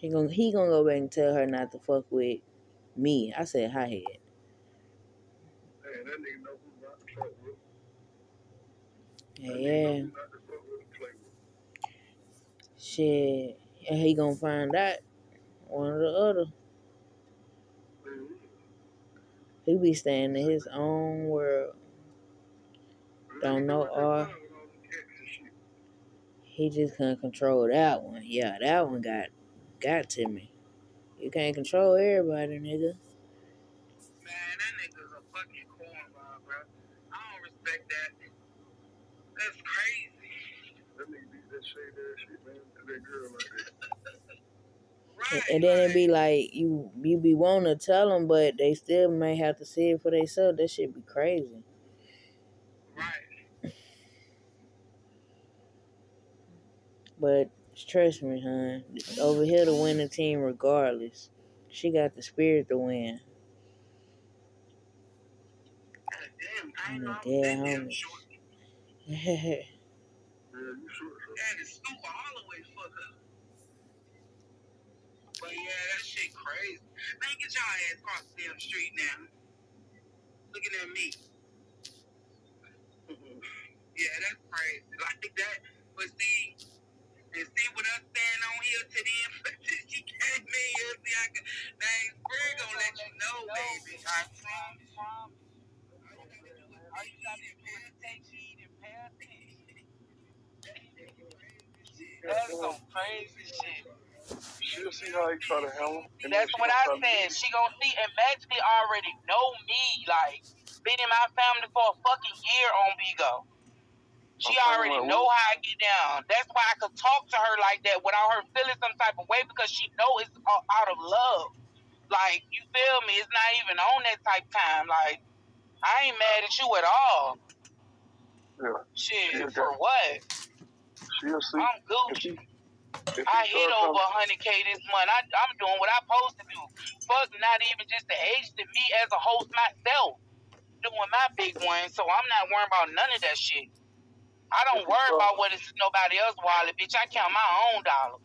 He gonna he gonna go back and tell her not to fuck with me. I said hi head. Man, that nigga know who not to fuck with. Yeah, yeah. who not to fuck with and play with. Shit. And he gonna find out one or the other. He be staying in his own world. Don't know or all them cats and shit. he just can't control that one. Yeah, that one got got to me. You can't control everybody, nigga. Man, that nigga's a fucking cornball, bro. I don't respect that. That's crazy. That nigga did that shade ass shit, man. To that girl like that. Right. And then it like, be like you you be wanting to tell them, but they still may have to see it for themselves. That shit be crazy. Right. But trust me, hon, over here to win the team regardless. She got the spirit to win. Damn, I ain't And know a dead homie. short. Yeah, you short, so. Yeah, the scoop all the way fuck up. But yeah, that shit crazy. Man, get y'all ass across the damn street now. Looking at me. Mm-hmm. Yeah, that's crazy. Like that. But see, and see what us stand on here to the end. she came in here. See, I can. Dang, Spring gonna let you know, baby. I promise. All you gotta do is take heed and pay attention. That's some crazy shit. She'll see how he try to handle. him, and That's what I said. She gonna see and Maxley already know me, like been in my family for a fucking year on Bigo. She already know how I get down. That's why I could talk to her like that without her feeling some type of way because she know it's out of love. Like you feel me? It's not even on that type time. Like I ain't mad at you at all. Yeah, Shit, Yeah, for what? she'll see. I'm Gucci. she, I hit over coming, 100k this month. I, I'm doing what I'm supposed to do. Fuck, not even just the age to me as a host myself, doing my big one. So I'm not worrying about none of that shit. I don't worry about what is nobody else wallet, bitch. I count my own dollar.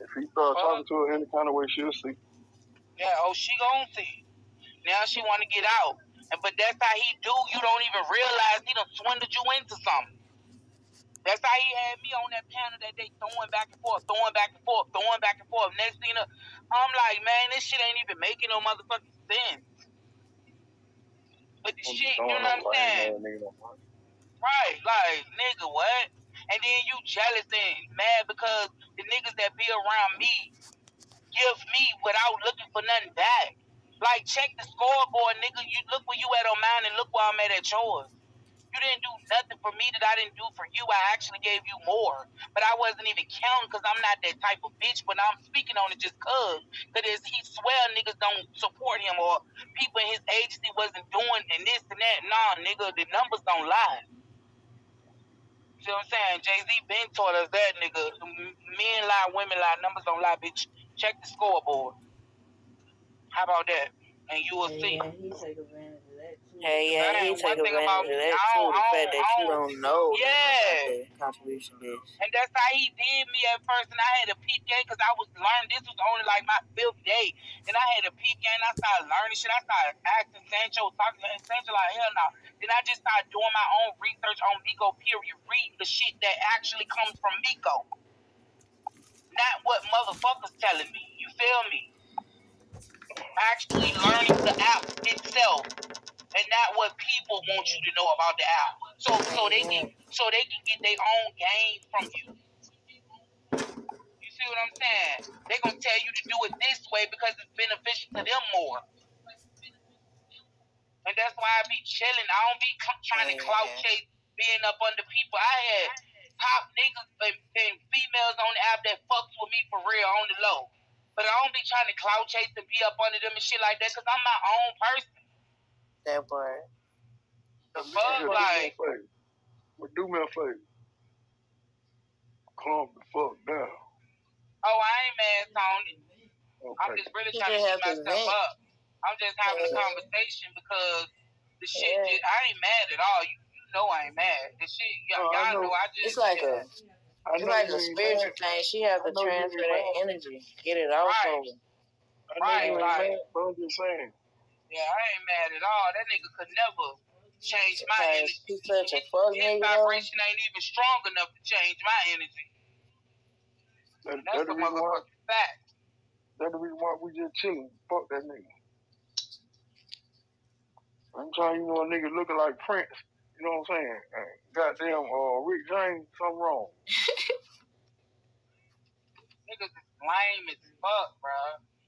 if he start talking to her any kind of way, she'll see. Yeah, oh, she gon' see. Now she want to get out. And But that's how he do. You don't even realize he done swindled you into something. That's how he had me on that panel that day, throwing back and forth, throwing back and forth, throwing back and forth. Next thing know, I'm like, man, this shit ain't even making no motherfucking sense. But the shit, you know what I'm saying? Right, like, nigga, what? And then you jealous and mad because the niggas that be around me give me without looking for nothing back. Like, check the scoreboard, nigga. You look where you at on mine and look where I'm at at yours. You didn't do nothing for me that I didn't do for you. I actually gave you more. But I wasn't even counting because I'm not that type of bitch. But I'm speaking on it just cause. Because he swear niggas don't support him or people in his agency wasn't doing and this and that. Nah, nigga, the numbers don't lie. See what I'm saying? Jay Z been taught us that, nigga. Men lie, women lie, numbers don't lie, bitch. Check the scoreboard. How about that? And you will see. Yeah, he take that too. Hey, yeah, Man, he one take thing about advantage of me, that too. The fact that you don't- know Yeah. about contribution list. And that's how he did me at first. And I had a peep game because I was learning. This was only like my fifth day. And I had a peep game. I started learning shit. I started asking Sancho, talking to Sancho like, hell no. Then I just started doing my own research on Bigo, period. Reading the shit that actually comes from Bigo. Not what motherfuckers telling me. You feel me? Actually learning the app itself. And not what people want you to know about the app. So so they can so they can get their own game from you. You see what I'm saying? They're gonna tell you to do it this way because it's beneficial to them more. And that's why I be chilling. I don't be cl- trying to clout chase being up under people. I had top niggas and, and females on the app that fucks with me for real on the low. But I don't be trying to clout chase and be up under them and shit like that because I'm my own person. That part. The Yeah, fuck, do me a like, favor. Well, do me a favor. Calm the fuck down. oh, I ain't mad, Tony. I'm just really trying to just shut myself vent. up. I'm just having a conversation because the shit. Yeah. Just, I ain't mad at all. You, you know I ain't mad. The shit, y'all, Oh, I y'all know. know. I just. It's like a I It's like a spiritual mad. thing. She have to I know you transfer ain't that energy, get it off Right. of her. I know Right, you ain't right. mad, but I'm just saying. Yeah, I ain't mad at all. That nigga could never change my energy. she's such a His- fuck His nigga, though. vibration ain't even strong enough to change my energy. That, That's that's the the reason why. motherfucking fact. That's the reason why we just chilling. Fuck that nigga. I'm telling you, you know, a nigga looking like Prince. You know what I'm saying? Goddamn, uh, Rick James, something wrong. Niggas is lame as fuck, bro.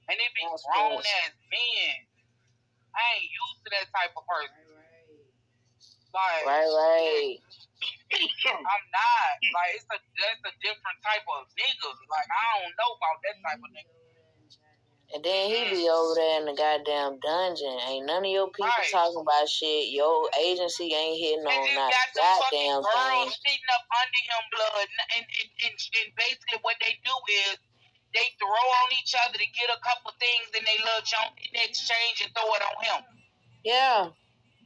And they be That's grown false. ass men. I ain't used to that type of person. Like, Right, right. I'm not. Like, it's a that's a different type of nigga. Like, I don't know about that type of nigga. And then he be mm. over there in the goddamn dungeon. Ain't none of your people Right. talking about shit. Your agency ain't hitting on just not got the goddamn girls thing. sitting up under him blood. And, and, and, and basically what they do is they throw on each other to get a couple things and they little jump in exchange and throw it on him. Yeah.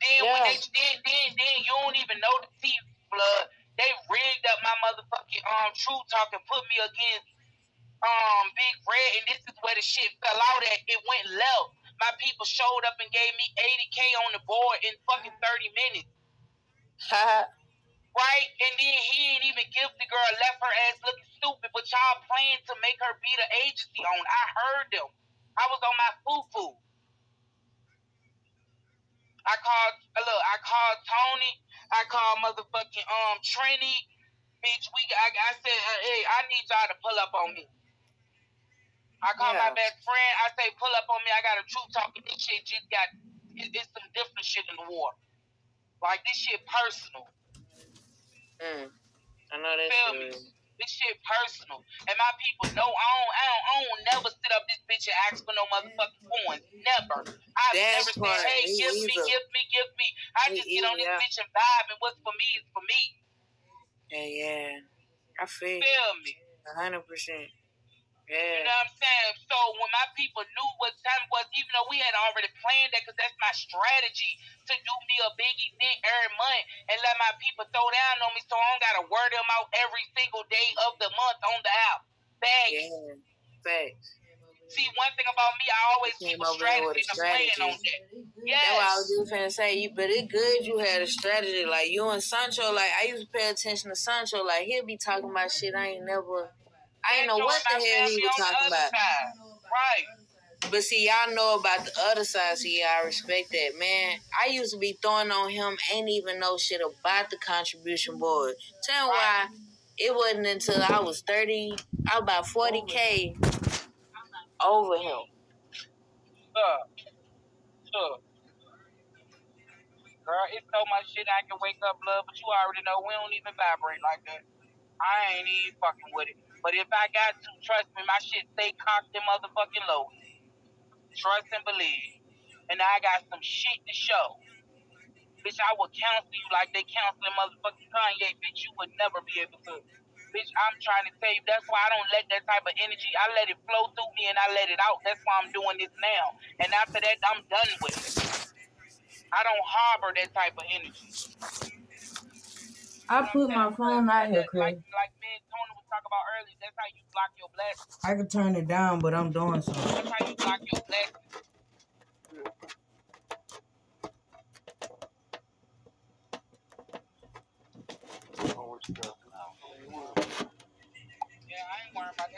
Then when they then then then you don't even know the team blood. They rigged up my motherfucking um true talk and put me against um Big Red and this is where the shit fell out at. It went left. My people showed up and gave me 80k on the board in fucking 30 minutes. Right? And then he ain't even give the girl left her ass looking stupid, y'all playing to make her be the agency on. I heard them. I was on my foo foo. I called look, I called Tony, I called motherfucking um Trini, bitch. We I, I said, uh, hey, I need y'all to pull up on me. I called my best friend. I say, pull up on me. I got a true talking. This shit just got it, it's some different shit in the water. Like this shit personal. Mm. I know that's Feel me? This shit personal. And my people know I don't, I don't, I don't never sit up this bitch and ask for no motherfucking coins. Never. I've never said, hey, me give either. me, give me, give me. I me just get on this bitch and vibe, and what's for me is for me. Yeah, yeah. I feel, feel me. 100%. Yeah. You know what I'm saying? So when my people knew what time was, even though we had already planned that, because that's my strategy to do me a big event every month and let my people throw down on me, so I don't gotta word them out every single day of the month on the app. Thanks. Yeah. Thanks. See, one thing about me, I always keep a strategy, a strategy and a plan on that. Yes. That's what I was just gonna say. You, but it's good you had a strategy. Like you and Sancho, like I used to pay attention to Sancho. Like he'll be talking about shit I ain't never I ain't know what the hell he was talking about. Right. But see, y'all know about the other side, so yeah, I respect that, man. I used to be throwing on him, ain't even know shit about the contribution board. Tell me why it wasn't until I was 30, I was about 40K over him. Sure. Sure. Girl, it's so much shit I can wake up, love, but you already know we don't even vibrate like that. I ain't even fucking with it. But if I got to, trust me, my shit stay cocked and motherfucking low. Trust and believe. And I got some shit to show. Bitch, I will counsel you like they counseling motherfucking Kanye, bitch. You would never be able to. Bitch, I'm trying to you, that's why I don't let that type of energy, I let it flow through me and I let it out. That's why I'm doing this now. And after that, I'm done with it. I don't harbor that type of energy. I put my phone out here, Like, Chris. like me and Tony was talking about earlier, that's how you block your blessings. I could turn it down, but I'm doing something. That's how you block your blessings. What you got? Yeah, I ain't worried about that.